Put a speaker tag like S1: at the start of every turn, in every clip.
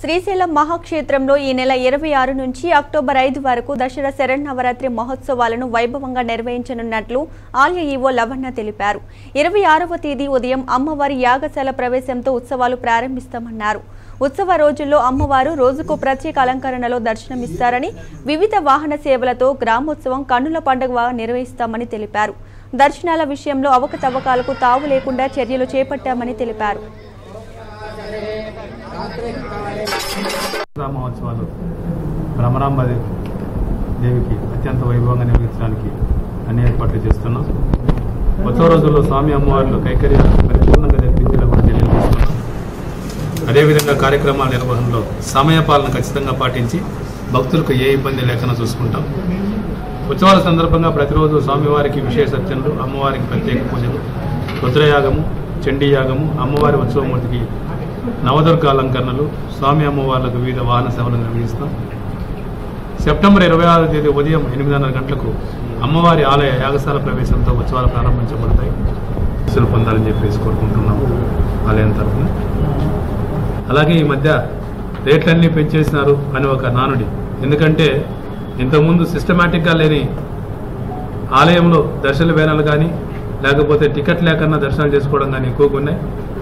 S1: శ్రీశైలం మహాక్షేత్రంలో ఈ నెల ఇరవై ఆరు నుంచి అక్టోబర్ ఐదు వరకు దసరా శరన్నవరాత్రి మహోత్సవాలను వైభవంగా నిర్వహించనున్నట్లు ఆలయ ఈవో లవణ తెలిపారు. ఇరవై ఆరవ తేదీ ఉదయం అమ్మవారి యాగశాల ప్రవేశంతో ఉత్సవాలు ప్రారంభిస్తామన్నారు. ఉత్సవ రోజుల్లో అమ్మవారు రోజుకు ప్రత్యేక అలంకరణలో దర్శనమిస్తారని వివిధ వాహన సేవలతో గ్రామోత్సవం కన్నుల పండుగ నిర్వహిస్తామని తెలిపారు. దర్శనాల విషయంలో అవకతవకాలకు తావు లేకుండా చర్యలు చేపట్టామని తెలిపారు.
S2: మహోత్సవాలు భ్రమరాంబది దేవికి అత్యంత వైభవంగా నిర్వహించడానికి అన్ని ఏర్పాట్లు చేస్తున్నాం. ఉత్సవ రోజుల్లో స్వామి అమ్మవార్లు కైకర్య పరిపూర్ణంగా జరిపించేలా కూడా అదేవిధంగా కార్యక్రమాల నిర్వహణలో సమయపాలన ఖచ్చితంగా పాటించి భక్తులకు ఏ ఇబ్బంది లేకుండా చూసుకుంటాం. ఉత్సవాల సందర్భంగా ప్రతిరోజు స్వామివారికి విశేష అర్చనలు అమ్మవారికి ప్రత్యేక పూజలు రుద్రయాగము చండీయాగము అమ్మవారి ఉత్సవమూర్తికి నవదుర్గ అలంకరణలు స్వామి అమ్మవార్లకు వివిధ వాహన సేవలు నిర్వహిస్తాం. సెప్టెంబర్ ఇరవై ఆరో తేదీ ఉదయం ఎనిమిదిన్నర గంటలకు అమ్మవారి ఆలయ యాగశాల ప్రవేశంతో ఉత్సవాలు ప్రారంభించబడతాయి. ఆశీస్సులు పొందాలని చెప్పేసి కోరుకుంటున్నాము ఆలయం తరఫున అలాగే ఈ మధ్య రేట్లన్నీ పెంచేసినారు అని ఒక నానుడి. ఎందుకంటే ఇంతకుముందు సిస్టమేటిక్గా లేని ఆలయంలో దర్శన వేనాలు కానీ లేకపోతే టికెట్ లేకన్నా దర్శనాలు చేసుకోవడం కానీ ఎక్కువగా ఉన్నాయి.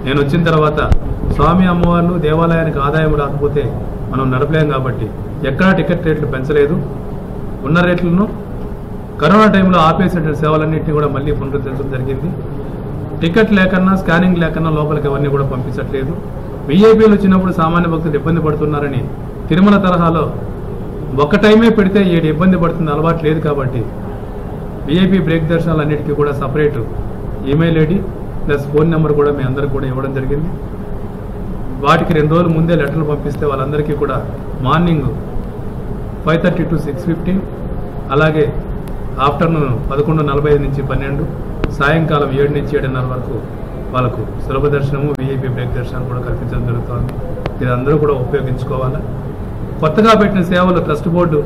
S2: నేను వచ్చిన తర్వాత స్వామి అమ్మవార్లు దేవాలయానికి ఆదాయం రాకపోతే మనం నడపలేం కాబట్టి ఎక్కడా టికెట్ రేట్లు పెంచలేదు. ఉన్న రేట్లను కరోనా టైంలో ఆపేసినటువంటి సేవలన్నింటినీ కూడా మళ్ళీ పునరుద్ధరించడం జరిగింది. టికెట్ లేకన్నా స్కానింగ్ లేకన్నా లోపలికి అవన్నీ కూడా పంపించట్లేదు. విఐపీలు వచ్చినప్పుడు సామాన్య భక్తులు ఇబ్బంది పడుతున్నారని తిరుమల తరహాలో ఒక్క టైమే పెడితే ఏడు ఇబ్బంది పడుతుంది అలవాటు లేదు కాబట్టి విఐపీ బ్రేక్ దర్శనాలన్నిటికీ కూడా separate email ID plus phone number కూడా మీ అందరికి కూడా ఇవ్వడం జరిగింది. వాటికి రెండు రోజుల ముందే లెటర్లు పంపిస్తే వాళ్ళందరికీ కూడా morning five thirty to six fifteen అలాగే ఆఫ్టర్నూన్ పదకొండు నలభై ఐదు నుంచి పన్నెండు సాయంకాలం ఏడు నుంచి ఏడున్నర వరకు వాళ్ళకు సులభ దర్శనము విఐపి బ్రేక్ దర్శనం కూడా కల్పించడం జరుగుతోంది. ఇది అందరూ కూడా ఉపయోగించుకోవాలి? కొత్తగా పెట్టిన సేవలు ట్రస్ట్ బోర్డు